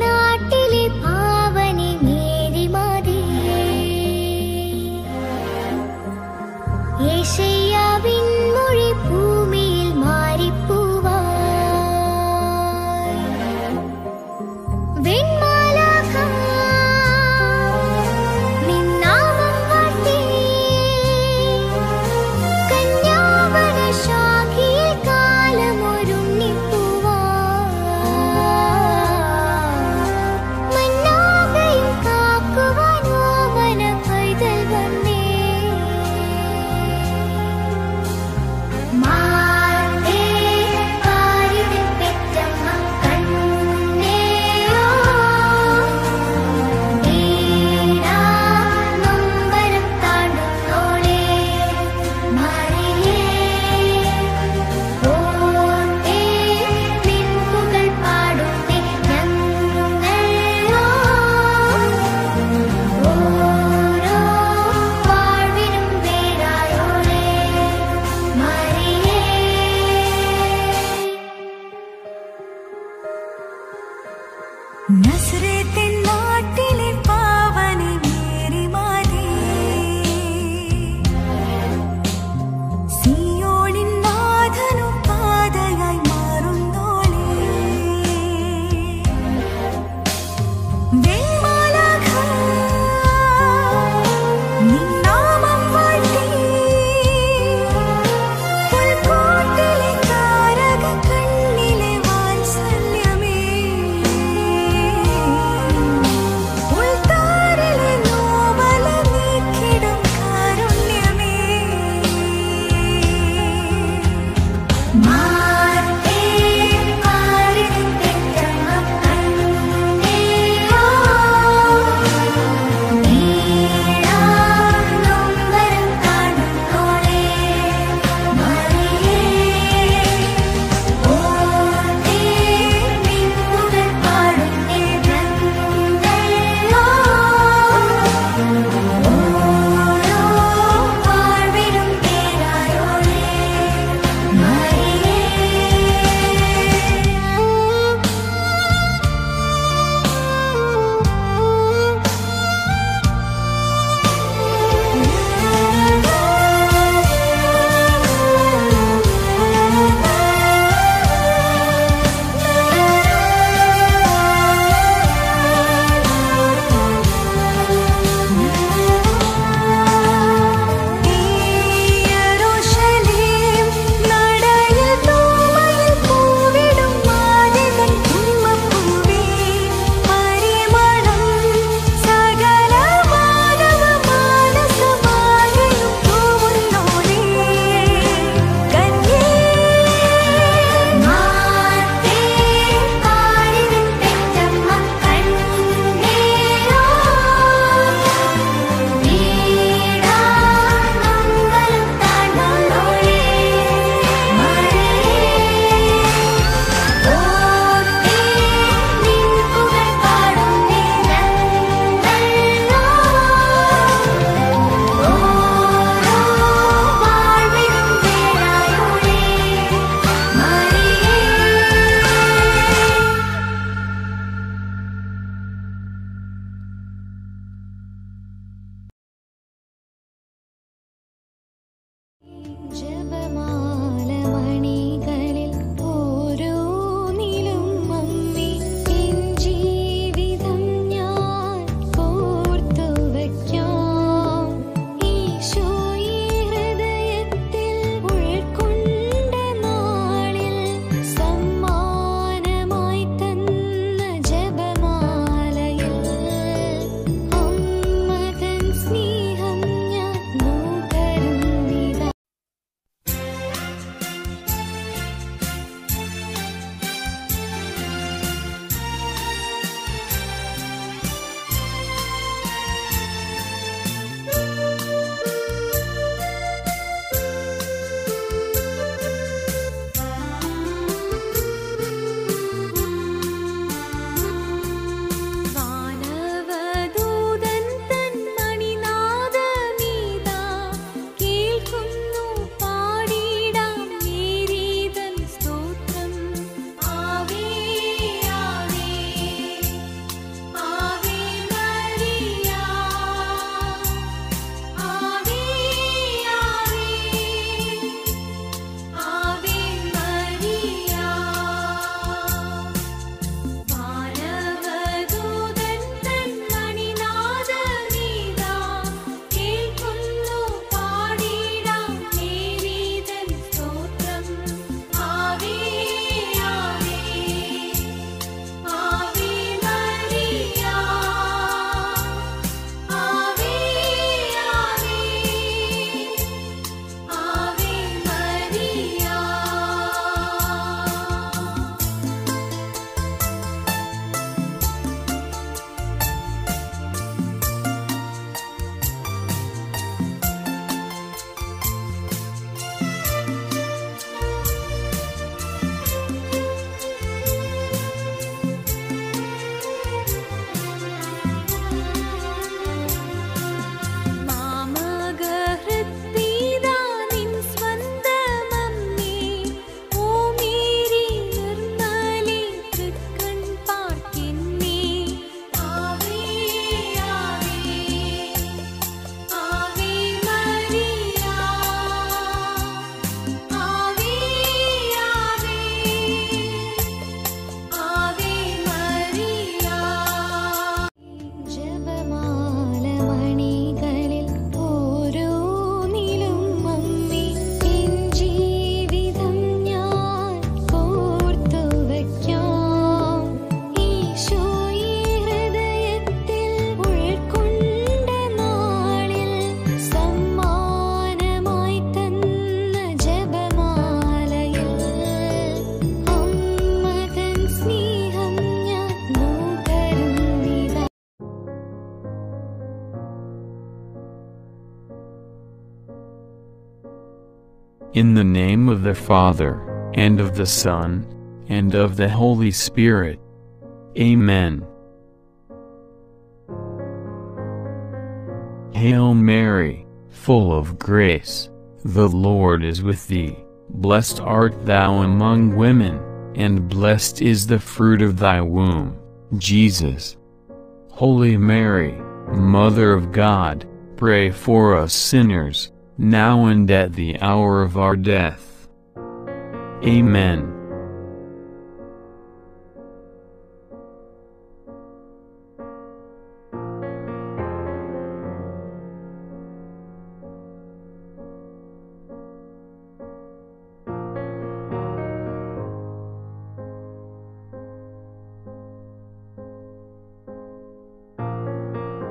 ना नसरे तिन In the name of the Father, and of the Son, and of the Holy Spirit. Amen. Hail Mary, full of grace, the Lord is with thee. Blessed art thou among women, and blessed is the fruit of thy womb, Jesus. Holy Mary, Mother of God, pray for us sinners, now and at the hour of our death. Amen.